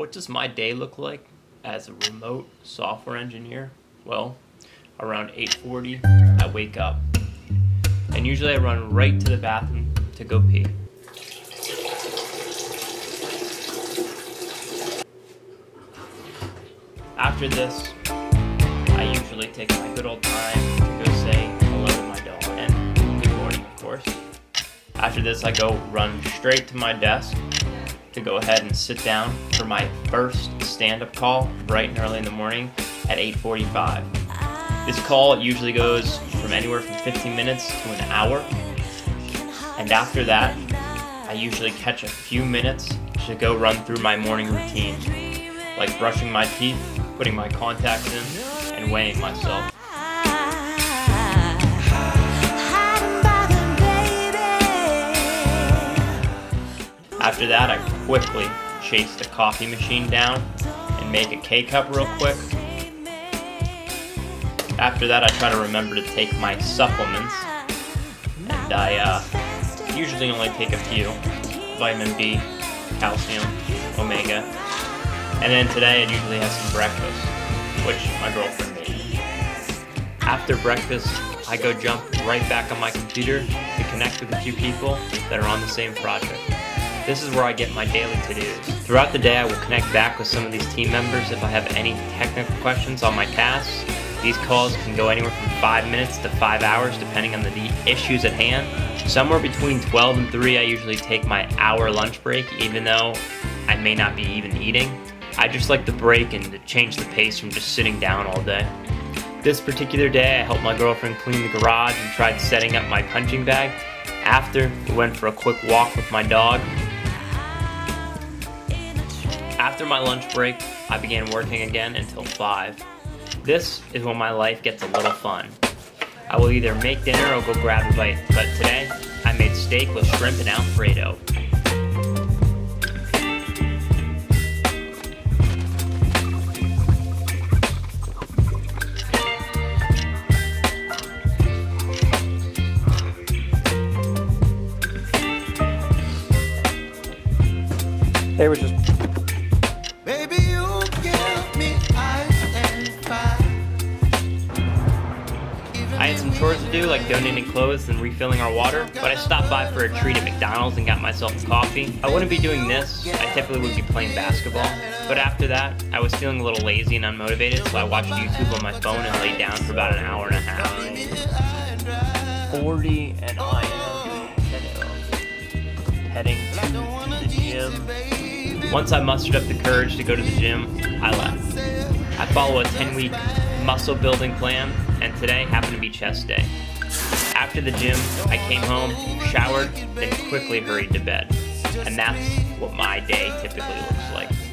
What does my day look like as a remote software engineer? Well, around 8:40, I wake up. And usually I run right to the bathroom to go pee. After this, I usually take my good old time to go say hello to my dog and good morning, of course. After this, I go run straight to my desk to go ahead and sit down for my first stand-up call bright and early in the morning at 8:45. This call usually goes from anywhere from 15 minutes to an hour. And after that, I usually catch a few minutes to go run through my morning routine, like brushing my teeth, putting my contacts in, and weighing myself. After that, I quickly chase the coffee machine down and make a K-cup real quick. After that, I try to remember to take my supplements, and I uh, usually only take a few: vitamin B, calcium, omega, and then today I usually have some breakfast, which my girlfriend made. After breakfast, I go jump right back on my computer to connect with a few people that are on the same project. This is where I get my daily to-dos. Throughout the day, I will connect back with some of these team members if I have any technical questions on my tasks. These calls can go anywhere from 5 minutes to 5 hours depending on the issues at hand. Somewhere between 12 and 3, I usually take my hour lunch break, even though I may not be even eating. I just like the break and to change the pace from just sitting down all day. This particular day, I helped my girlfriend clean the garage and tried setting up my punching bag. After, we went for a quick walk with my dog, after my lunch break, I began working again until 5. This is when my life gets a little fun. I will either make dinner or go grab a bite, but today I made steak with shrimp and Alfredo. They were just chores to do, like donating clothes and refilling our water, but I stopped by for a treat at McDonald's and got myself a coffee. I wouldn't be doing this, I typically would be playing basketball, but after that, I was feeling a little lazy and unmotivated, so I watched YouTube on my phone and laid down for about an hour and a half. 40 and I am heading to the gym. Once I mustered up the courage to go to the gym, I left. I follow a 10 week muscle building plan, and today happened to be chest day. After the gym, I came home, showered, then quickly hurried to bed. And that's what my day typically looks like.